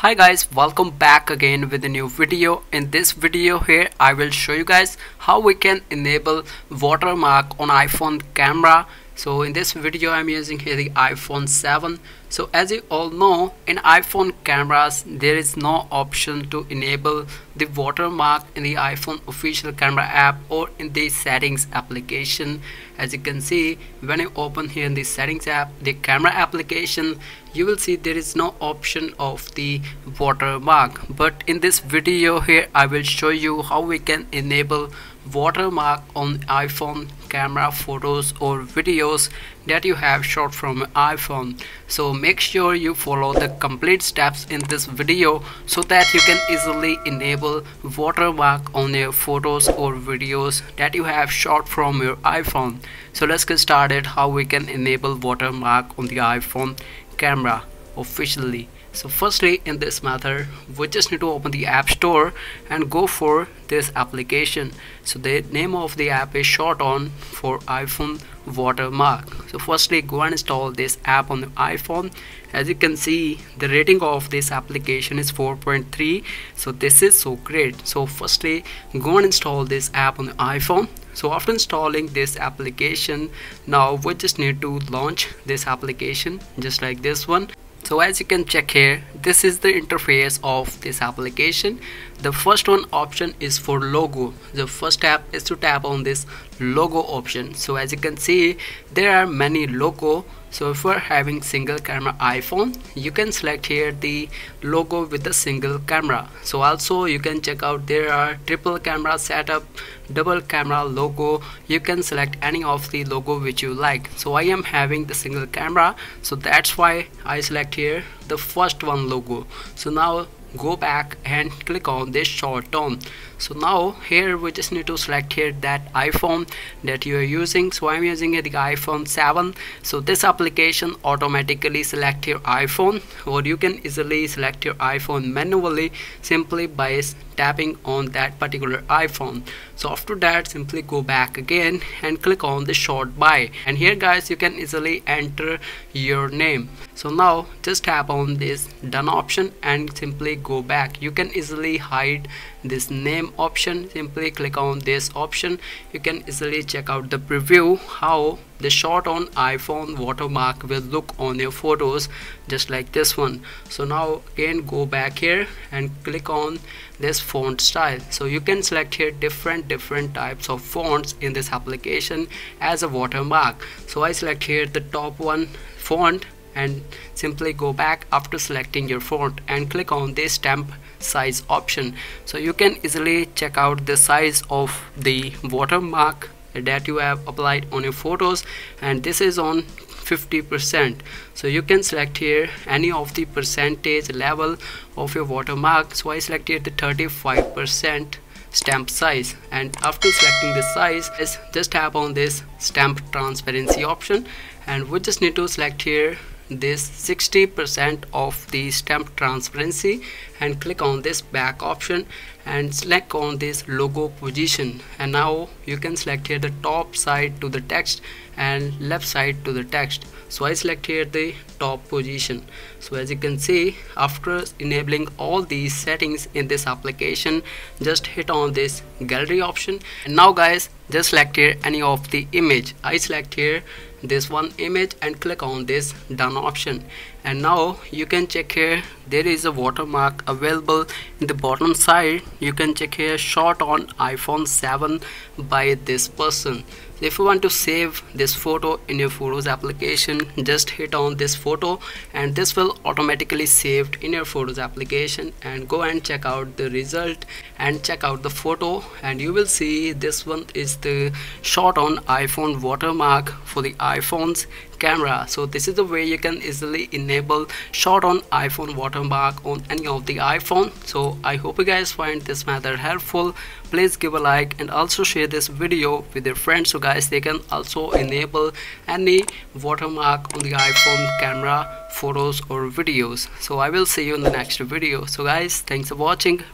hi guys welcome back again with a new video. In this video here i will show you guys how we can enable watermark on iphone camera so in this video i'm using here the iphone 7 so as you all know in iphone cameras there is no option to enable the watermark in the iphone official camera app or in the settings application. As you can see when you open here in the settings app the camera application you will see there is no option of the watermark. But in this video here i will show you how we can enable watermark on iphone camera photos or videos that you have shot from iphone. So make sure you follow the complete steps in this video so that you can easily enable watermark on your photos or videos that you have shot from your iphone. So let's get started how we can enable watermark on the iphone camera officially so firstly in this method we just need to open the app store and go for this application. So the name of the app is shot on for iphone watermark. So firstly go and install this app on the iphone. As you can see the rating of this application is 4.3 so this is so great. So firstly go and install this app on the iphone. So after installing this application now we just need to launch this application just like this one so as you can check here this is the interface of this application. The first one option is for logo. The first tab is to tap on this logo option. So as you can see there are many logo. So if we're having single camera iphone you can select here the logo with the single camera. So also you can check out there are triple camera setup double camera logo. You can select any of the logo which you like. So i am having the single camera. So that's why i select here the first one logo. So now go back and click on this short term. So now here we just need to select here that iphone that you are using. So i'm using the iphone 7 so this application automatically select your iphone or you can easily select your iphone manually simply by tapping on that particular iphone. So after that simply go back again and click on the shot by. And here guys you can easily enter your name. So now just tap on this done option and simply go back. You can easily hide this name option. Simply click on this option. You can easily check out the preview how the shot on iphone watermark will look on your photos just like this one. So now again go back here and click on this font style. So you can select here different different types of fonts in this application as a watermark. So i select here the top one font and simply go back after selecting your font and click on this stamp size option. So you can easily check out the size of the watermark that you have applied on your photos and this is on 50% so you can select here any of the percentage level of your watermark. So I selected the 35% stamp size and after selecting the size just tap on this stamp transparency option and we just need to select here this 60% of the stamp transparency and click on this back option and select on this logo position. And now you can select here the top side to the text and left side to the text. So I select here the top position. So as you can see after enabling all these settings in this application just hit on this gallery option. And now guys just select here any of the image. I select here this one image and click on this done option and now you can check here there is a watermark available in the bottom side. You can check here shot on iphone 7 by this person. If you want to save this photo in your photos application just hit on this photo and this will automatically saved in your photos application. And go and check out the result and check out the photo. And you will see this one is the shot on iphone watermark for the iphones camera. So this is the way you can easily enable shot on iphone watermark on any of the iphone. So i hope you guys find this method helpful. Please give a like and also share this video with your friends so guys they can also enable any watermark on the iphone camera photos or videos. So i will see you in the next video. So guys thanks for watching